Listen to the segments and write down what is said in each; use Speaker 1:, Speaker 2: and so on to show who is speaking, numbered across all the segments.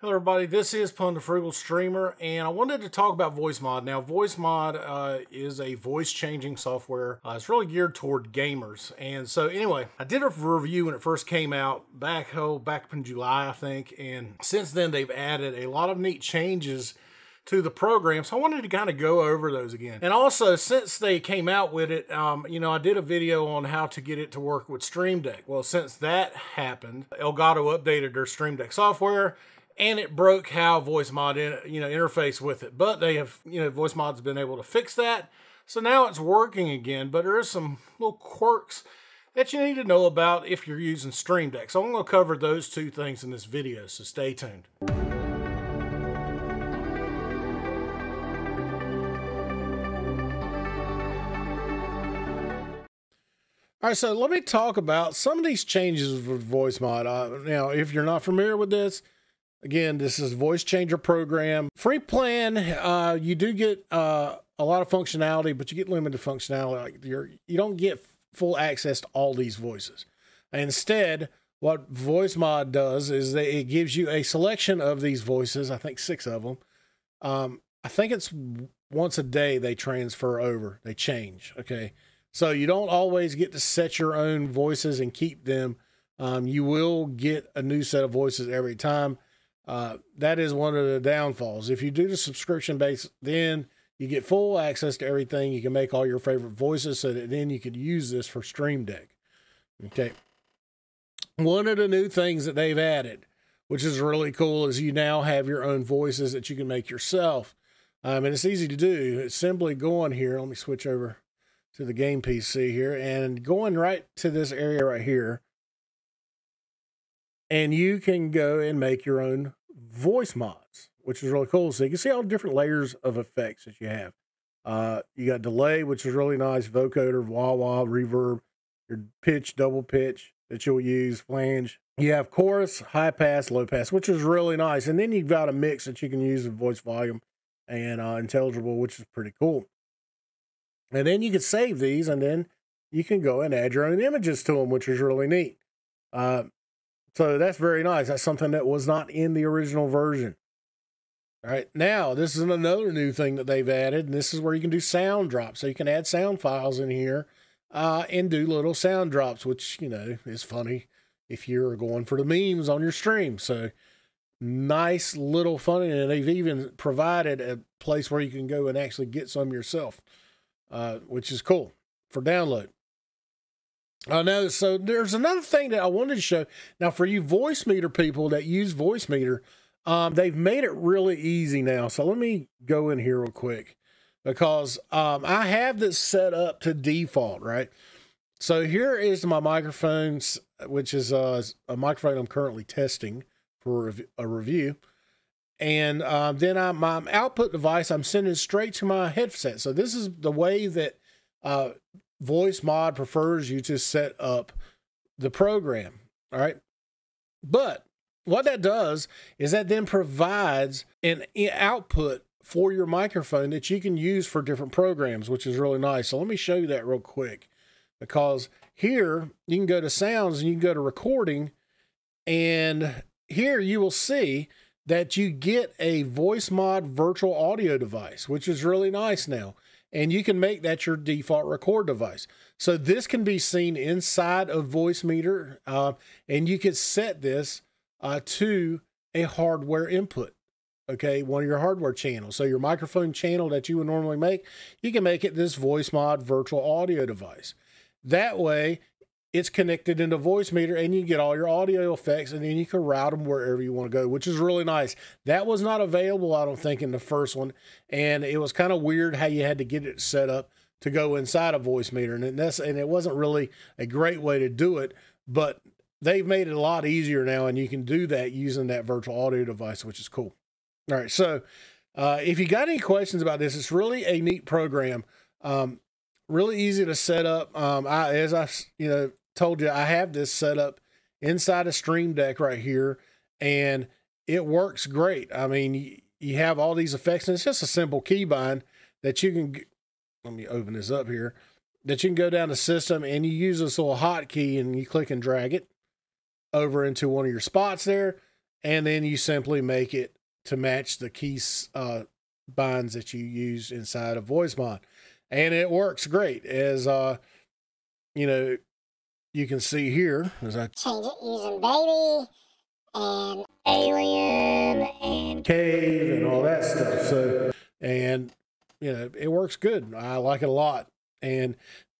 Speaker 1: Hello everybody, this is Pun the Frugal Streamer, and I wanted to talk about VoiceMod. Now, VoiceMod uh, is a voice changing software. Uh, it's really geared toward gamers. And so anyway, I did a review when it first came out back, oh, back in July, I think. And since then, they've added a lot of neat changes to the program. So I wanted to kind of go over those again. And also, since they came out with it, um, you know, I did a video on how to get it to work with Stream Deck. Well, since that happened, Elgato updated their Stream Deck software and it broke how VoiceMod in, you know interface with it. But they have you know VoiceMod's been able to fix that, so now it's working again. But there is some little quirks that you need to know about if you're using Stream Deck. So I'm going to cover those two things in this video. So stay tuned. All right, so let me talk about some of these changes with VoiceMod. Uh, now, if you're not familiar with this, Again, this is voice changer program. Free plan, uh, you do get uh, a lot of functionality, but you get limited functionality. Like you're, you don't get full access to all these voices. Instead, what VoiceMod does is that it gives you a selection of these voices. I think six of them. Um, I think it's once a day they transfer over, they change. Okay. So you don't always get to set your own voices and keep them. Um, you will get a new set of voices every time. Uh, that is one of the downfalls. If you do the subscription base, then you get full access to everything. You can make all your favorite voices so that then you could use this for Stream Deck. Okay. One of the new things that they've added, which is really cool, is you now have your own voices that you can make yourself. Um, and it's easy to do. It's simply going here. Let me switch over to the game PC here and going right to this area right here. And you can go and make your own voice mods, which is really cool. So you can see all different layers of effects that you have. Uh, you got delay, which is really nice, vocoder, wah wah, reverb, your pitch, double pitch that you'll use, flange. You have chorus, high pass, low pass, which is really nice. And then you've got a mix that you can use of voice volume and uh, intelligible, which is pretty cool. And then you can save these and then you can go and add your own images to them, which is really neat. Uh, so that's very nice. That's something that was not in the original version. All right, now this is another new thing that they've added, and this is where you can do sound drops. So you can add sound files in here uh, and do little sound drops, which you know is funny if you're going for the memes on your stream. So nice little funny, and they've even provided a place where you can go and actually get some yourself, uh, which is cool for download. I know. So there's another thing that I wanted to show. Now, for you Voicemeeter people that use Voicemeeter, um, they've made it really easy now. So let me go in here real quick because um, I have this set up to default, right? So here is my microphones, which is uh, a microphone I'm currently testing for a review. And um, then I, my output device, I'm sending straight to my headset. So this is the way that uh, VoiceMod prefers you to set up the program. All right. But what that does is that then provides an output for your microphone that you can use for different programs, which is really nice. So let me show you that real quick because here you can go to sounds and you can go to recording and here you will see that you get a voice mod virtual audio device, which is really nice now and you can make that your default record device. So this can be seen inside of Voicemeeter, uh, and you can set this uh, to a hardware input. Okay, one of your hardware channels. So your microphone channel that you would normally make, you can make it this voice mod virtual audio device. That way, it's connected into Voicemeeter and you get all your audio effects and then you can route them wherever you want to go which is really nice. That was not available i don't think in the first one and it was kind of weird how you had to get it set up to go inside a Voicemeeter and that's and it wasn't really a great way to do it but they've made it a lot easier now and you can do that using that virtual audio device which is cool. All right so uh, if you got any questions about this it's really a neat program. Um, really easy to set up. Um, I, as i you know told you I have this set up inside a Stream Deck right here, and it works great. I mean, you, have all these effects, and it's just a simple keybind that you can. Let me open this up here. That you can go down the system and you use this little hotkey and you click and drag it over into one of your spots there. and then you simply make it to match the keys uh, binds that you use inside of VoiceMod, and it works great. As uh, you know, you can see here as I
Speaker 2: change it using baby and alien and
Speaker 1: cave and all that stuff. So, and you know, it works good. I like it a lot. And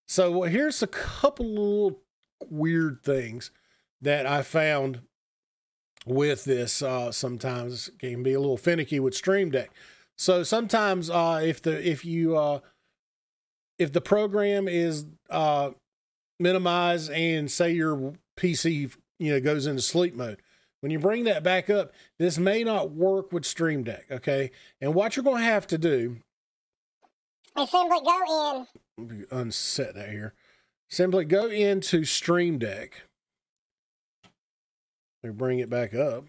Speaker 1: so here's a couple little weird things that I found with this. Uh, sometimes can be a little finicky with Stream Deck. So sometimes uh, if the if you uh, if the program is uh, minimized and say your PC you know goes into sleep mode, when you bring that back up, this may not work with Stream Deck. Okay, and what you're going to have to do
Speaker 2: simply go
Speaker 1: in. Unset that here. Simply go into Stream Deck. We bring it back up.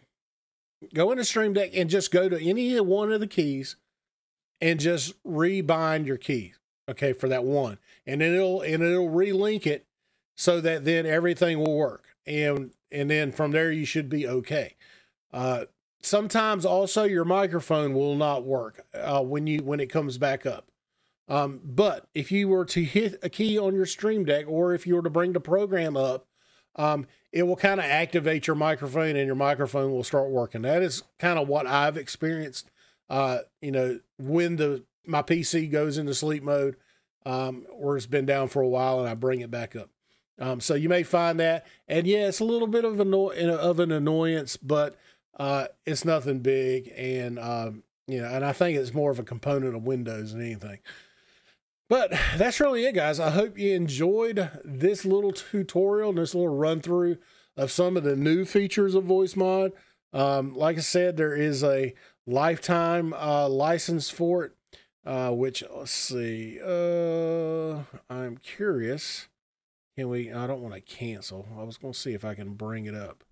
Speaker 1: Go into Stream Deck and just go to any one of the keys and just rebind your keys. Okay, for that one. And it'll and it'll relink it so that then everything will work. And and then from there you should be okay. Uh sometimes also your microphone will not work uh, when you when it comes back up. Um, but if you were to hit a key on your Stream Deck, or if you were to bring the program up, um, it will kind of activate your microphone, and your microphone will start working. That is kind of what I've experienced. Uh, you know, when the my PC goes into sleep mode, um, or it's been down for a while, and I bring it back up. Um, so you may find that, and yeah, it's a little bit of anno- of an annoyance, but uh, it's nothing big, and um, you know, and I think it's more of a component of Windows than anything. But that's really it, guys. I hope you enjoyed this little tutorial, and this little run through of some of the new features of VoiceMod. Um, like I said, there is a lifetime uh, license for it, uh, which let's see. Uh, I'm curious. Can we? I don't want to cancel. I was going to see if I can bring it up,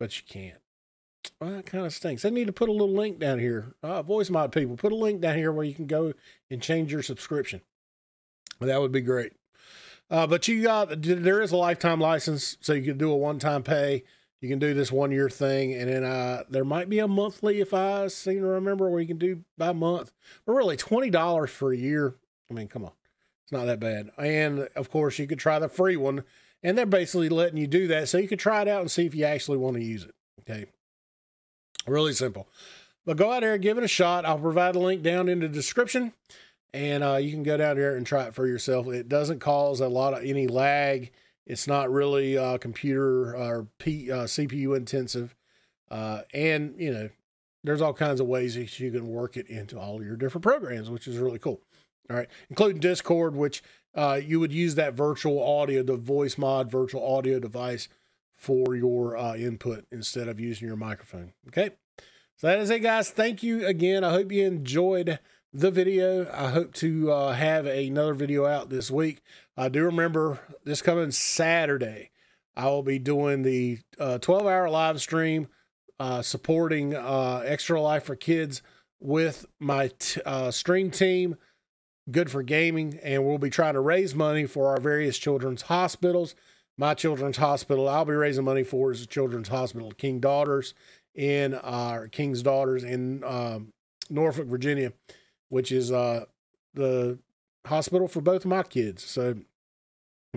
Speaker 1: but you can't. Well, that kind of stinks. I need to put a little link down here. Uh, VoiceMod people, put a link down here where you can go and change your subscription. That would be great. Uh, but you got there is a lifetime license, so you can do a one-time pay. You can do this one-year thing, and then uh, there might be a monthly, if I seem to remember, where you can do by month. But really, twenty dollars for a year. I mean, come on, it's not that bad. And of course, you could try the free one, and they're basically letting you do that, so you could try it out and see if you actually want to use it. Okay. Really simple. But go out there, give it a shot. I'll provide a link down in the description, and uh, you can go down there and try it for yourself. It doesn't cause a lot of any lag. It's not really uh, computer or P, uh, CPU intensive, uh, and you know, there's all kinds of ways that you can work it into all your different programs, which is really cool. All right, including Discord, which uh, you would use that virtual audio, the voice mod virtual audio device for your uh, input instead of using your microphone. Okay. So that is it, guys. Thank you again. I hope you enjoyed the video. I hope to uh, have another video out this week. I do remember this coming Saturday, I will be doing the uh, 12 hour live stream uh, supporting uh, Extra Life for Kids with my stream team, Good for Gaming, and we'll be trying to raise money for our various children's hospitals my children's hospital. I'll be raising money for is a children's hospital, King Daughters in uh, King's Daughters in um, Norfolk, Virginia, which is uh, the hospital for both of my kids. So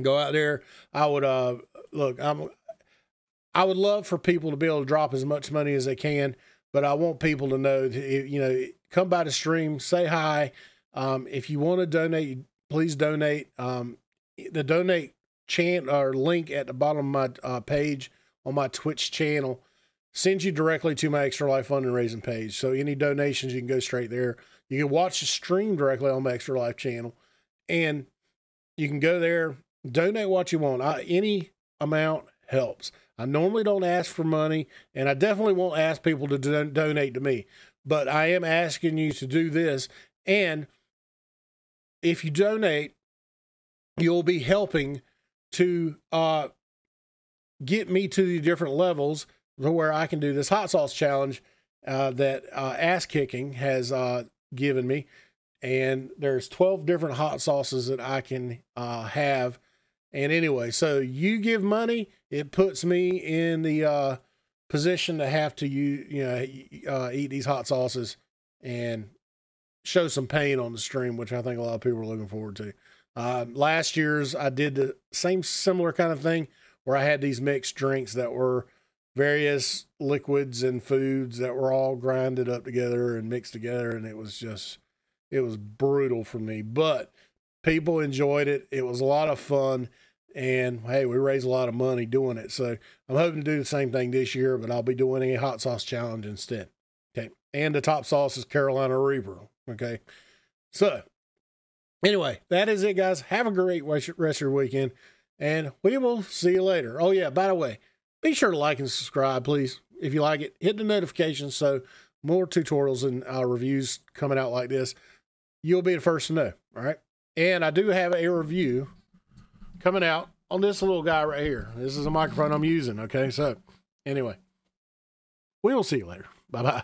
Speaker 1: go out there. I would uh, look. I'm. I would love for people to be able to drop as much money as they can, but I want people to know, that, you know, come by the stream, say hi. Um, if you want to donate, please donate. Um, the donate chant or link at the bottom of my uh, page on my Twitch channel sends you directly to my Extra Life fundraising page. So any donations, you can go straight there. You can watch the stream directly on my Extra Life channel, and you can go there, donate what you want. I, any amount helps. I normally don't ask for money, and I definitely won't ask people to do- donate to me. But I am asking you to do this, and if you donate, you'll be helping to uh, get me to the different levels where I can do this hot sauce challenge uh, that uh, ass kicking has uh, given me. And there's 12 different hot sauces that I can uh, have. And anyway, so you give money, it puts me in the uh, position to have to you you know eat these hot sauces and show some pain on the stream, which I think a lot of people are looking forward to. Uh, last year's I did the same similar kind of thing where I had these mixed drinks that were various liquids and foods that were all grinded up together and mixed together, and it was just it was brutal for me. But people enjoyed it. It was a lot of fun. And hey, we raised a lot of money doing it. So I'm hoping to do the same thing this year, but I'll be doing a hot sauce challenge instead. Okay. And the top sauce is Carolina Reaper. Okay. So anyway, that is it, guys. Have a great rest of your weekend. And we will see you later. Oh, yeah, by the way, be sure to like and subscribe, please. If you like it, hit the notifications so more tutorials and uh, reviews coming out like this, you'll be the first to know. All right. And I do have a review coming out on this little guy right here. This is a microphone I'm using. Okay. So, anyway, we will see you later. Bye bye.